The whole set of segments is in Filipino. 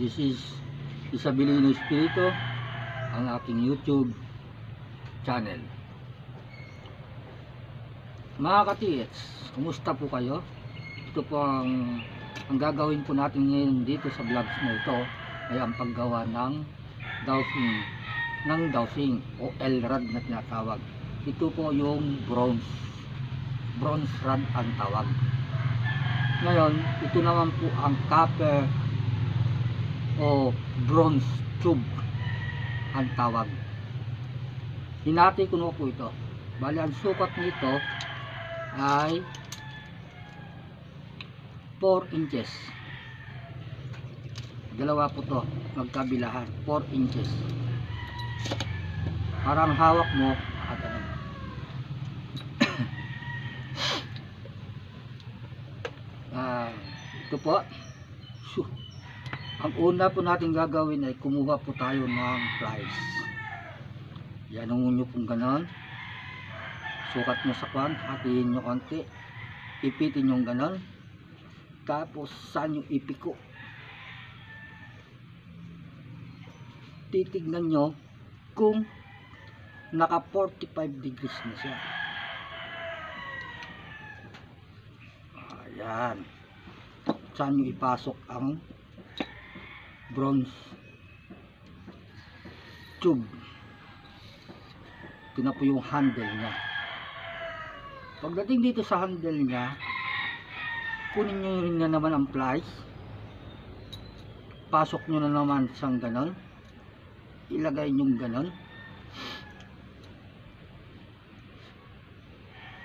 This is Isabilino Espiritu, ang aking YouTube channel. Mga katiyets, kumusta po kayo? Ito po ang, ang gagawin po natin ngayon dito sa vlogs na ito ay ang paggawa ng dowsing ng dowsing o L-rod na tinatawag. Ito po yung bronze bronze rod ang tawag. Ngayon, ito naman po ang copper o bronze tube ang tawag. Hinati ko po ito. Bali, ang sukat nito ay 4 inches. Dalawa po to, magkabilahan. 4 inches. Parang hawak mo, ah, ganun. Ah, ito po. Shoo. Ang una po natin gagawin ay kumuha po tayo ng pliers. Yan ang unyo pong ganon. Sukat mo sa kwan, hatiin nyo konti. Ipitin yung ganon. Tapos saan yung ipiko. Titignan nyo kung naka 45 degrees na siya. Ayan. Saan nyo ipasok ang bronze tube. Ito na yung handle niya. Pagdating dito sa handle niya, kunin nyo rin na naman ang plies. Pasok nyo na naman siyang ganon. Ilagay nyo ganon.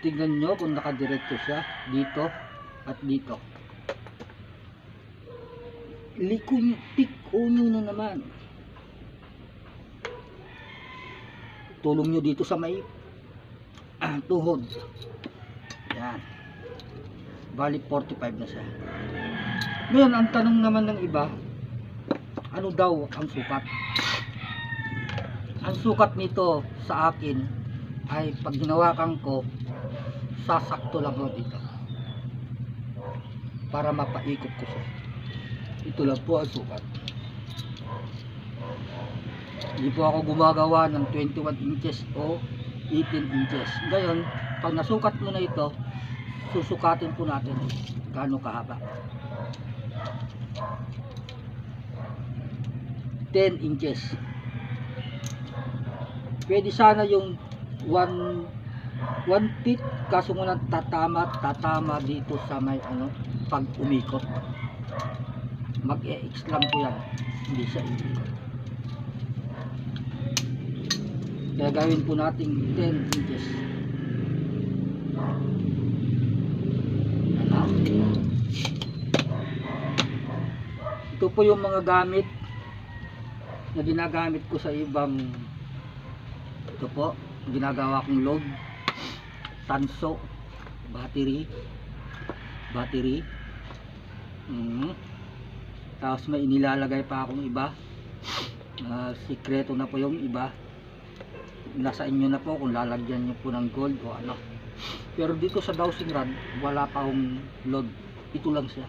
Tignan nyo kung nakadiretso siya dito at dito. Nyo, pick nyo na naman. Tulong nyo dito sa may ah, tuhod. Yan. Bali 45 na siya. Ngayon, ang tanong naman ng iba, ano daw ang sukat? Ang sukat nito sa akin ay pag hinawakan ko, sasakto lang ho dito. Para mapaikot ko siya. Ito lang po ang sukat. Hindi po ako gumagawa ng 21 inches o 18 inches. Ngayon, pag nasukat mo na ito, susukatin po natin gaano kahaba. 10 inches. Pwede sana yung 1 1 feet kaso muna tatama tatama dito sa may ano pag umikot mag-e-x lang po yan. Hindi siya iikot kaya gawin po natin 10 inches ito po yung mga gamit na ginagamit ko sa ibang ito po ginagawa kong load. Tanso battery battery. Mm. Tapos may inilalagay pa akong iba. Uh, sikreto na po yung iba. Nasa inyo na po kung lalagyan nyo po ng gold o ano. Pero dito sa dowsing rod wala pa akong load. Ito lang siya.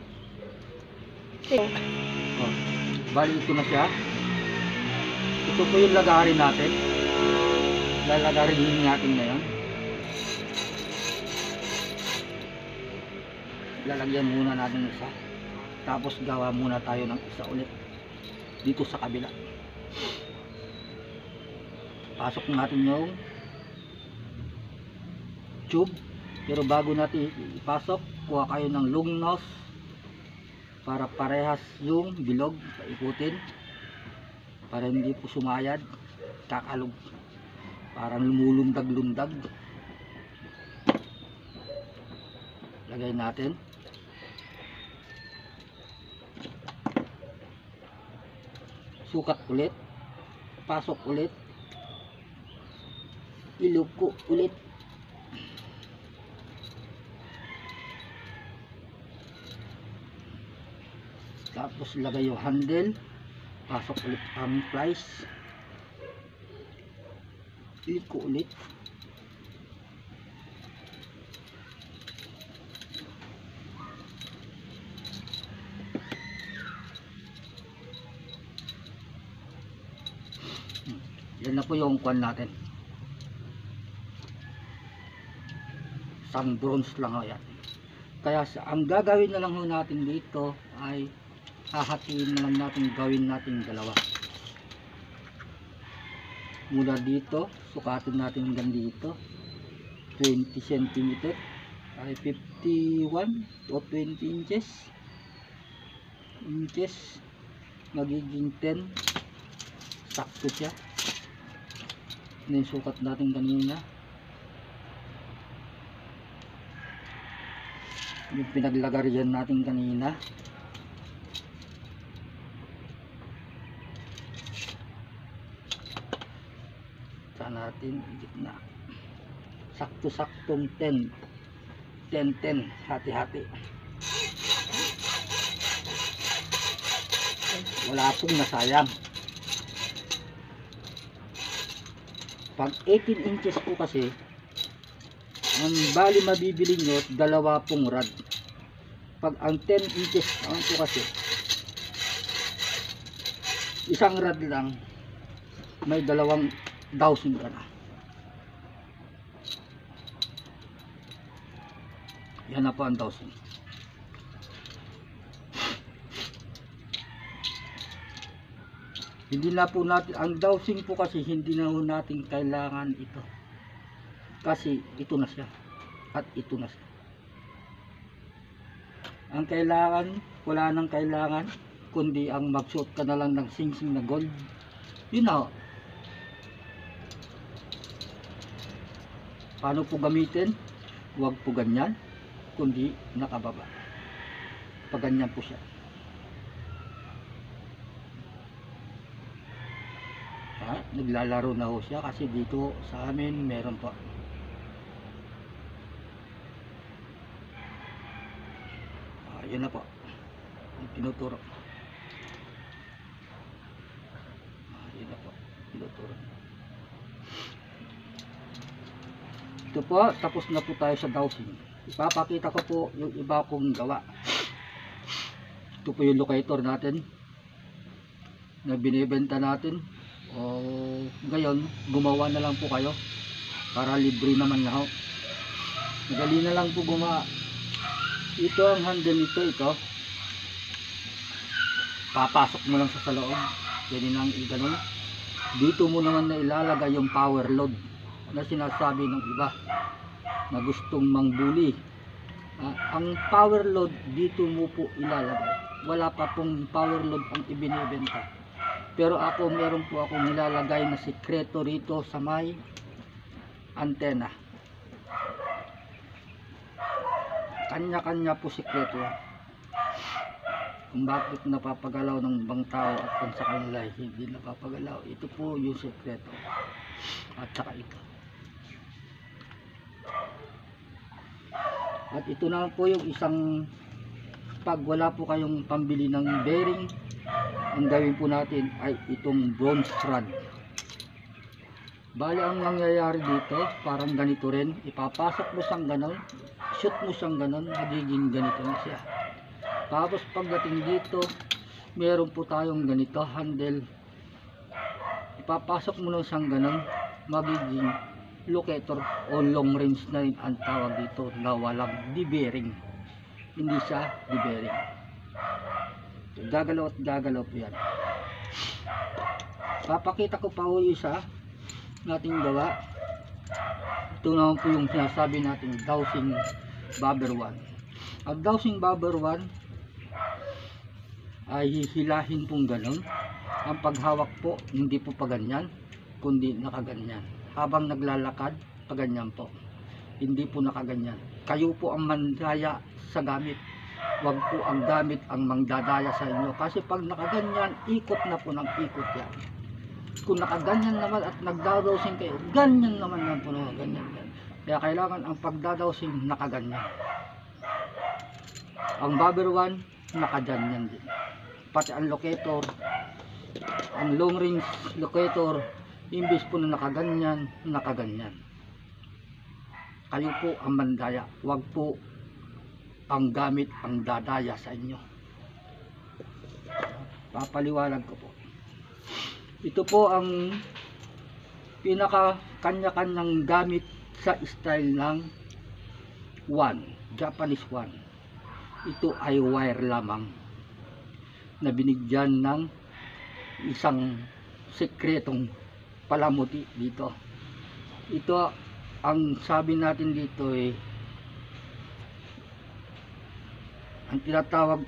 Oh. bali ito na siya. Ito po yung lagarin natin. Lalagarin natin ngayon. Lalagyan muna natin isa tapos gawa muna tayo ng isa ulit dito sa kabila. Pasok natin yung tube. Pero bago natin ipasok kuha kayo ng long nose para parehas yung bilog paikutin para hindi po sumayad kakalog. Parang lumulundag-lundag. Lagay natin sukat ulit pasok ulit iluko ulit. Tapos lagay yung handle pasok ulit ang plies iliko ulit Yan na po yung kwan natin. Isang bronze lang ho yan. Kaya ang gagawin na lang ho natin dito ay hahatiin na lang natin gawin natin dalawa. Mula dito, sukatin natin hanggang dito. 20 cm ay 51 o 20 inches inches magiging 10 sakto siya Yun yung sukat natin kanina. Yung pinaglagarian natin kanina. Saan natin? Na. Sakto saktong 10 10 10 hati hati wala pong nasayang pag 18 inches po kasi ang bali mabibili nyo dalawa pong rad pag ang 10 inches ang po kasi isang rad lang may dalawang dowsing ka na. Yan na po ang dowsing hindi na po natin ang dowsing po kasi hindi na po natin kailangan ito. Kasi ito na siya. At ito na siya. Ang kailangan wala nang kailangan kundi ang magsuot ka na lang ng singsing na gold. Yun na paano po gamitin? Huwag po ganyan kundi nakababa. Pag ganyan po siya naglalaro na ho siya kasi dito sa amin meron pa. Ah, yun na po. Yung tinuturo. Ah, yun na po. Tinuturo. Ito po tapos na po tayo sa dowsing ipapakita ko po yung iba kong gawa. Ito po yung locator natin na binibenta natin o ngayon gumawa na lang po kayo para libre naman na ho. Madali na lang po gumawa. Ito ang handle nito ito papasok mo lang sa sa loob. Pwede nang iganon dito mo naman na ilalagay yung power load na sinasabi ng iba na gustong mangbuli. Ah, ang power load dito mo po ilalagay. Wala pa pong power load ang ibinibenta pero ako meron po akong nilalagay na sikreto rito sa may antena. Kanya-kanya po sikreto. Yan kung bakit napapagalaw ng ibang tao at kung sa kanila hindi napapagalaw. Ito po yung sikreto. At saka ito. At ito na po yung isang pag wala po kayong pambili ng bearing ang gawin po natin ay itong bronze rod. Bali ang nangyayari dito parang ganito rin. Ipapasok mo siyang ganon shoot mo siyang ganon magiging ganito na siya. Tapos pagdating dito meron po tayong ganito handle. Ipapasok mo lang siyang ganon magiging locator o long range na rin ang tawag dito na walang di-bearing hindi siya di-bearing gagalaw at gagalaw po yan. Papakita ko pa po yung isa nating gawa. Ito naman po yung sinasabi natin dowsing bobber 1 ang dowsing bobber 1 ay hihilahin pong ganon ang paghawak po hindi po pa ganyan kundi nakaganyan. Habang naglalakad paganyan po. Hindi po nakaganyan. Kayo po ang mandaya sa gamit wag po ang gamit ang mangdadaya sa inyo. Kasi pag nakaganyan ikot na po ng ikot yan. Kung nakaganyan naman at nagdadawsing kayo ganyan naman yan po na ganyan yan. Kaya kailangan ang pagdadawsing nakaganyan. Ang bobber 1 nakaganyan din. Pati ang locator ang long range locator imbis po na nakaganyan nakaganyan. Kayo po ang mandaya. Wag po ang gamit ang dadaya sa inyo papaliwanag ko po ito po ang pinaka kanya-kanyang gamit sa style ng one, Japanese one. Ito ay wire lamang na binigyan ng isang sekretong palamuti dito. Ito ang sabi natin dito eh ang tinatawag